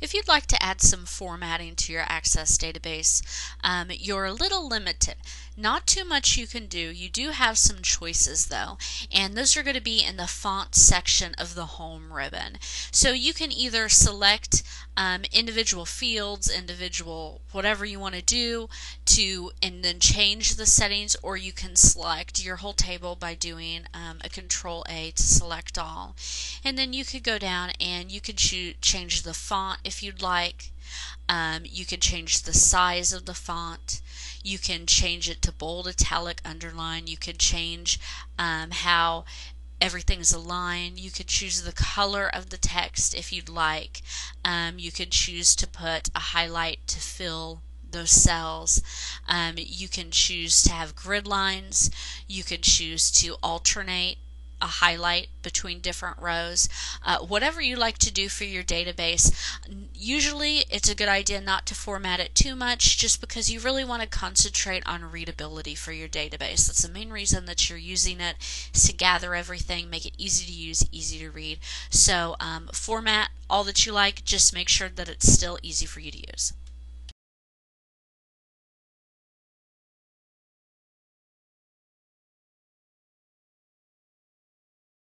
If you'd like to add some formatting to your Access database, um, you're a little limited. Not too much you can do. You do have some choices though, and those are going to be in the font section of the home ribbon. So you can either select um, individual fields, individual whatever you want to do to and then change the settings or you can select your whole table by doing um, a control A to select all. And then you could go down and you could change the font if you'd like. Um, you can change the size of the font. You can change it to bold, italic, underline. You can change um, how everything's aligned. You could choose the color of the text if you'd like. Um, you could choose to put a highlight to fill those cells. Um, you can choose to have grid lines. You could choose to alternate a highlight between different rows. Uh, whatever you like to do for your database, usually it's a good idea not to format it too much just because you really want to concentrate on readability for your database. That's the main reason that you're using it is to gather everything, make it easy to use, easy to read. So um, format all that you like, just make sure that it's still easy for you to use.